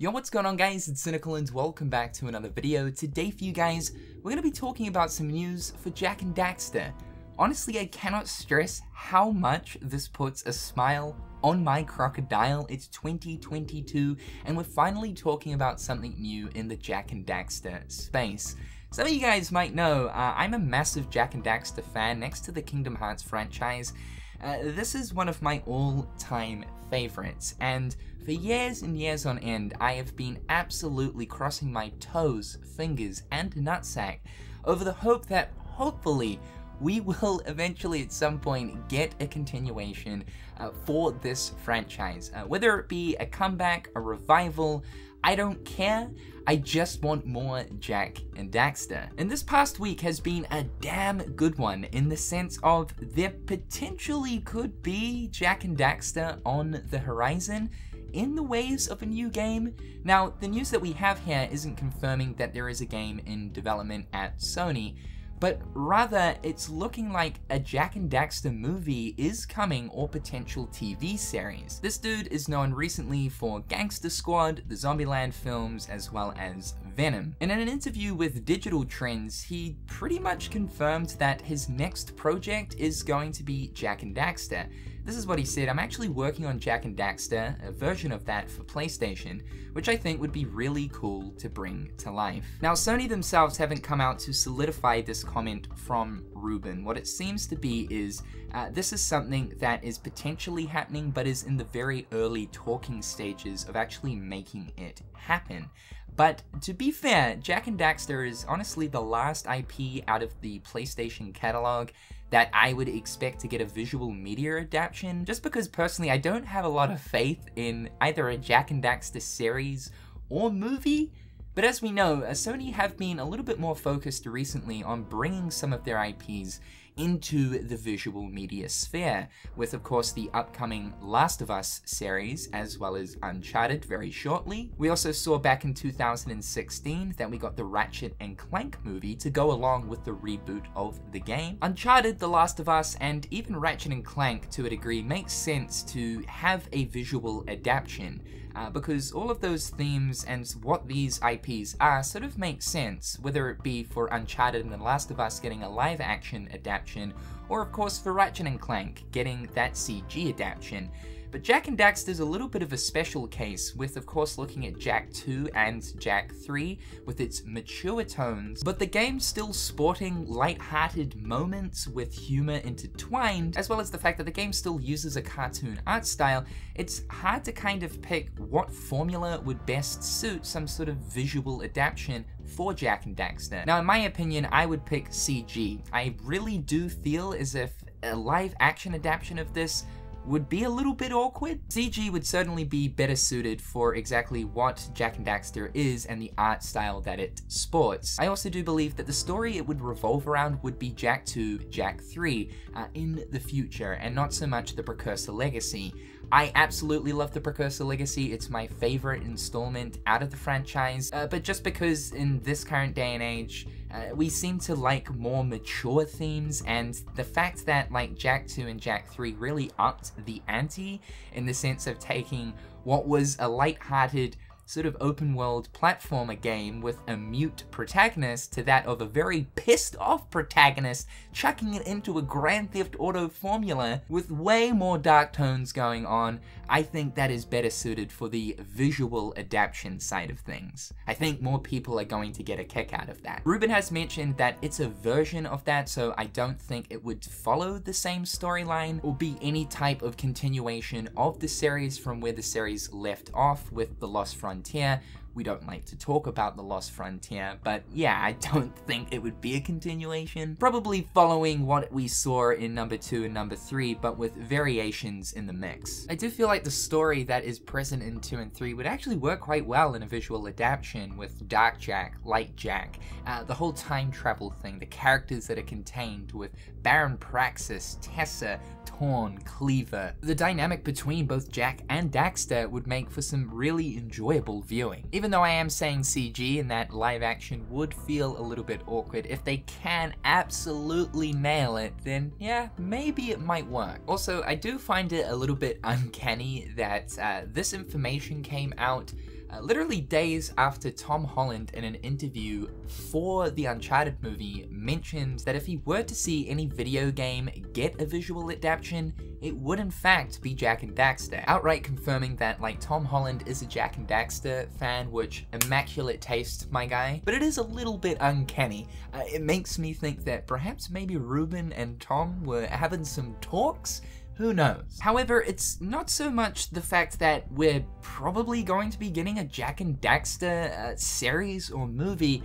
Yo, what's going on guys? It's Cynical and welcome back to another video. Today for you guys, we're going to be talking about some news for Jak and Daxter. Honestly, I cannot stress how much this puts a smile on my crocodile. It's 2022 and we're finally talking about something new in the Jak and Daxter space. Some of you guys might know, uh, I'm a massive Jak and Daxter fan next to the Kingdom Hearts franchise. Uh, this is one of my all-time favorites, and for years and years on end, I have been absolutely crossing my toes, fingers, and nutsack over the hope that hopefully we will eventually at some point get a continuation uh, for this franchise. Uh, whether it be a comeback, a revival, I don't care. I just want more Jak and Daxter. And this past week has been a damn good one in the sense of there potentially could be Jak and Daxter on the horizon in the ways of a new game. Now, the news that we have here isn't confirming that there is a game in development at Sony, but rather it's looking like a Jak and Daxter movie is coming or potential TV series. This dude is known recently for Gangster Squad, the Zombieland films, as well as Venom. And in an interview with Digital Trends, he pretty much confirmed that his next project is going to be Jak and Daxter. This is what he said, I'm actually working on Jak and Daxter, a version of that for PlayStation, which I think would be really cool to bring to life. Now, Sony themselves haven't come out to solidify this comment from Ruben. What it seems to be is uh, this is something that is potentially happening, but is in the very early talking stages of actually making it happen. But to be fair, Jak and Daxter is honestly the last IP out of the PlayStation catalog that I would expect to get a visual media adaptation, just because personally I don't have a lot of faith in either a Jak and Daxter series or movie. But as we know, uh, Sony have been a little bit more focused recently on bringing some of their IPs into the visual media sphere, with of course the upcoming Last of Us series, as well as Uncharted very shortly. We also saw back in 2016 that we got the Ratchet and Clank movie to go along with the reboot of the game. Uncharted, The Last of Us, and even Ratchet and Clank to a degree makes sense to have a visual adaptation uh, because all of those themes and what these IPs are sort of make sense, whether it be for Uncharted and The Last of Us getting a live action adaptation, or of course for Ratchet and Clank getting that CG adaptation. But Jak and Daxter is a little bit of a special case, with of course looking at Jak 2 and Jak 3 with its mature tones, but the game still sporting light-hearted moments with humor intertwined, as well as the fact that the game still uses a cartoon art style, it's hard to kind of pick what formula would best suit some sort of visual adaptation for Jak and Daxter. Now in my opinion, I would pick CG. I really do feel as if a live action adaptation of this would be a little bit awkward. CG would certainly be better suited for exactly what Jak and Daxter is and the art style that it sports. I also do believe that the story it would revolve around would be Jak 2, Jak 3 uh, in the future and not so much the Precursor Legacy. I absolutely love the Precursor Legacy. It's my favorite installment out of the franchise, uh, but just because in this current day and age, uh, we seem to like more mature themes, and the fact that like Jak 2 and Jak 3 really upped the ante in the sense of taking what was a light-hearted sort of open world platformer game with a mute protagonist to that of a very pissed off protagonist, chucking it into a Grand Theft Auto formula with way more dark tones going on, I think that is better suited for the visual adaptation side of things. I think more people are going to get a kick out of that. Ruben has mentioned that it's a version of that, so I don't think it would follow the same storyline or be any type of continuation of the series from where the series left off with The Lost Frontier Frontier. We don't like to talk about The Lost Frontier, but yeah, I don't think it would be a continuation. Probably following what we saw in number 2 and number 3, but with variations in the mix. I do feel like the story that is present in 2 and 3 would actually work quite well in a visual adaptation with Dark Jak, Light Jak, uh, the whole time travel thing, the characters that are contained with Baron Praxis, Tessa, Torn, Cleaver. The dynamic between both Jak and Daxter would make for some really enjoyable viewing. Even though I am saying CG and that live action would feel a little bit awkward, if they can absolutely nail it, then yeah, maybe it might work. Also, I do find it a little bit uncanny that uh, this information came out Uh, literally days after Tom Holland in an interview for the Uncharted movie mentioned that if he were to see any video game get a visual adaptation, it would in fact be Jak and Daxter, outright confirming that like Tom Holland is a Jak and Daxter fan, which immaculate taste, my guy, but it is a little bit uncanny. Uh, it makes me think that perhaps maybe Ruben and Tom were having some talks who knows? However, it's not so much the fact that we're probably going to be getting a Jak and Daxter uh, series or movie,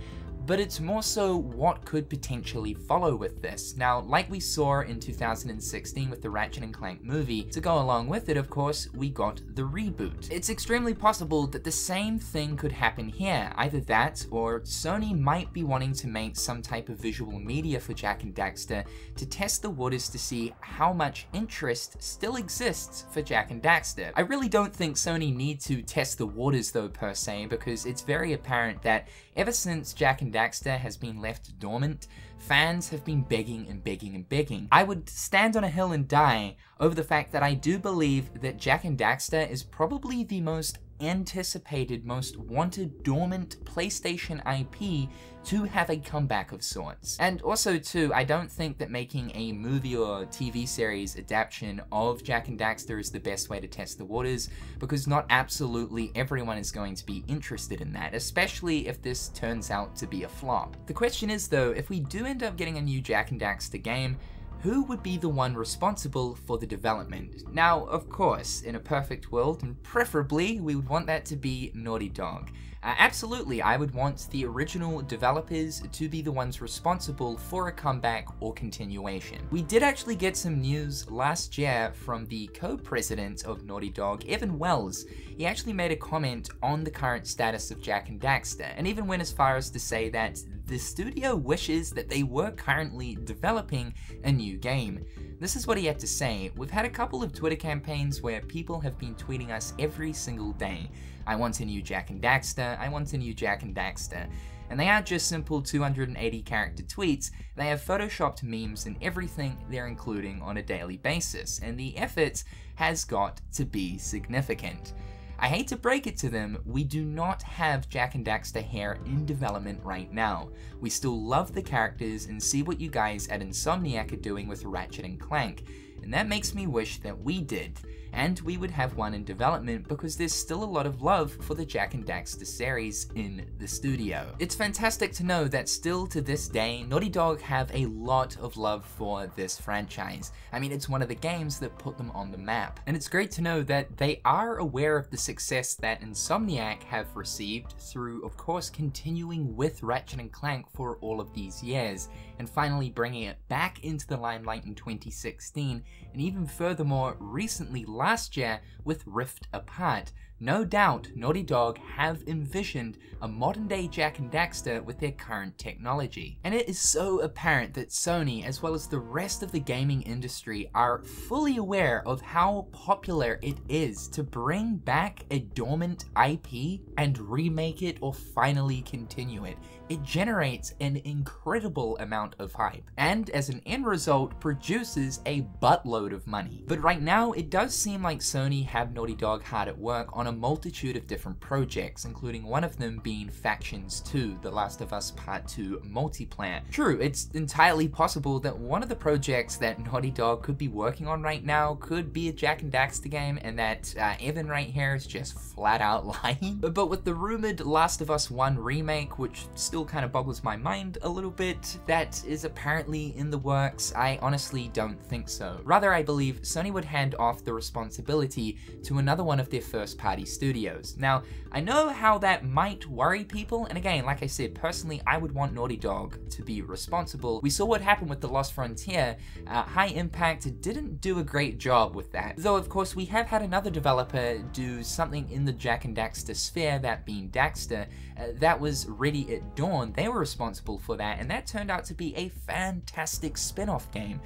but it's more so what could potentially follow with this. Now, like we saw in 2016 with the Ratchet and Clank movie, to go along with it, of course, we got the reboot. It's extremely possible that the same thing could happen here. Either that, or Sony might be wanting to make some type of visual media for Jak and Daxter to test the waters to see how much interest still exists for Jak and Daxter. I really don't think Sony need to test the waters though per se, because it's very apparent that ever since Jak and Daxter Daxter has been left dormant, fans have been begging and begging and begging. I would stand on a hill and die over the fact that I do believe that Jak and Daxter is probably the most anticipated, most wanted dormant PlayStation IP to have a comeback of sorts. And also too, I don't think that making a movie or TV series adaptation of Jak and Daxter is the best way to test the waters, because not absolutely everyone is going to be interested in that, especially if this turns out to be a flop. The question is though, if we do end up getting a new Jak and Daxter game, who would be the one responsible for the development? Now, of course, in a perfect world, and preferably, we would want that to be Naughty Dog. Uh, absolutely, I would want the original developers to be the ones responsible for a comeback or continuation. We did actually get some news last year from the co-president of Naughty Dog, Evan Wells. He actually made a comment on the current status of Jak and Daxter, and even went as far as to say that the studio wishes that they were currently developing a new game. This is what he had to say. We've had a couple of Twitter campaigns where people have been tweeting us every single day. I want a new Jak and Daxter, I want a new Jak and Daxter. And they aren't just simple 280 character tweets, they have photoshopped memes and everything they're including on a daily basis, and the effort has got to be significant. I hate to break it to them, we do not have Jak and Daxter here in development right now. We still love the characters and see what you guys at Insomniac are doing with Ratchet and Clank, and that makes me wish that we did and we would have one in development because there's still a lot of love for the Jak and Daxter series in the studio. It's fantastic to know that still to this day, Naughty Dog have a lot of love for this franchise. I mean, it's one of the games that put them on the map. And it's great to know that they are aware of the success that Insomniac have received through, of course, continuing with Ratchet and Clank for all of these years, and finally bringing it back into the limelight in 2016, and even furthermore, recently last year with Rift Apart, no doubt, Naughty Dog have envisioned a modern day Jak and Daxter with their current technology. And it is so apparent that Sony, as well as the rest of the gaming industry, are fully aware of how popular it is to bring back a dormant IP and remake it or finally continue it. It generates an incredible amount of hype, and as an end result, produces a buttload of money. But right now, it does seem like Sony have Naughty Dog hard at work on a multitude of different projects, including one of them being Factions 2, The Last of Us Part 2 multiplayer. True, it's entirely possible that one of the projects that Naughty Dog could be working on right now could be a Jak and Daxter game, and that uh, Evan right here is just flat out lying. But with the rumored Last of Us 1 remake, which still kind of boggles my mind a little bit, that is apparently in the works, I honestly don't think so. Rather, I believe Sony would hand off the responsibility to another one of their first party studios. Now, I know how that might worry people, and again, like I said, personally, I would want Naughty Dog to be responsible. We saw what happened with The Lost Frontier. Uh, High Impact didn't do a great job with that. Though, of course, we have had another developer do something in the Jak and Daxter sphere, that being Daxter, uh, that was Ready at Dawn. They were responsible for that, and that turned out to be a fantastic spin-off game.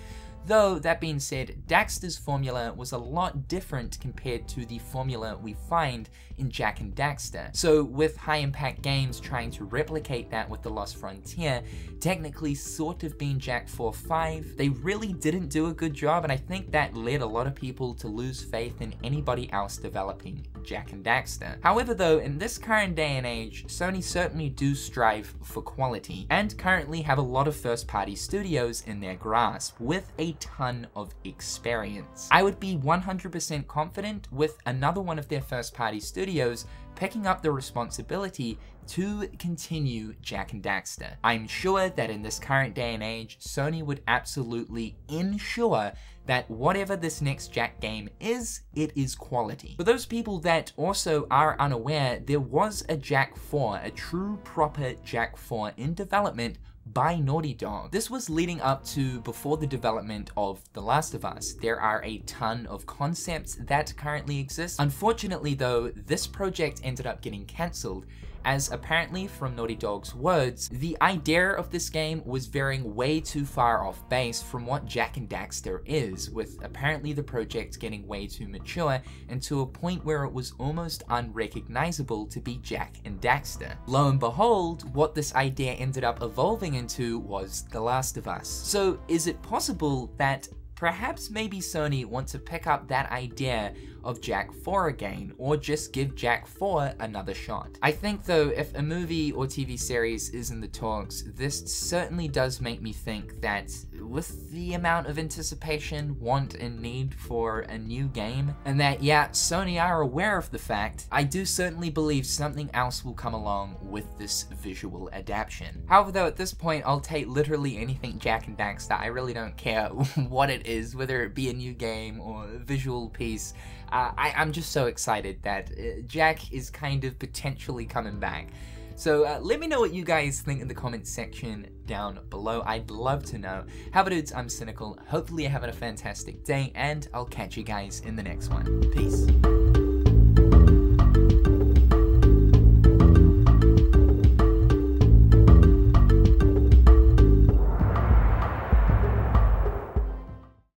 Though, that being said, Daxter's formula was a lot different compared to the formula we find in Jak and Daxter. So with High Impact Games trying to replicate that with The Lost Frontier, technically sort of being Jak 4 5, they really didn't do a good job and I think that led a lot of people to lose faith in anybody else developing Jak and Daxter. However though, in this current day and age, Sony certainly do strive for quality, and currently have a lot of first party studios in their grasp, with a ton of experience. I would be 100% confident with another one of their first party studios picking up the responsibility to continue Jak and Daxter. I'm sure that in this current day and age, Sony would absolutely ensure that whatever this next Jak game is, it is quality. For those people that also are unaware, there was a Jak 4, a true proper Jak 4 in development by Naughty Dog. This was leading up to before the development of The Last of Us. There are a ton of concepts that currently exist. Unfortunately though, this project ended up getting cancelled as apparently from Naughty Dog's words, the idea of this game was veering way too far off base from what Jak and Daxter is, with apparently the project getting way too mature and to a point where it was almost unrecognizable to be Jak and Daxter. Lo and behold, what this idea ended up evolving into was The Last of Us. So is it possible that perhaps maybe Sony want to pick up that idea of Jak 4 again, or just give Jak 4 another shot. I think though, if a movie or TV series is in the talks, this certainly does make me think that with the amount of anticipation, want, and need for a new game, and that yeah, Sony are aware of the fact, I do certainly believe something else will come along with this visual adaptation. However though, at this point, I'll take literally anything Jak and Daxter, I really don't care what it is, whether it be a new game or a visual piece, uh, I, am just so excited that uh, Jak is kind of potentially coming back. So uh, let me know what you guys think in the comments section down below. I'd love to know. However, dudes, I'm Cynical. Hopefully you're having a fantastic day, and I'll catch you guys in the next one. Peace.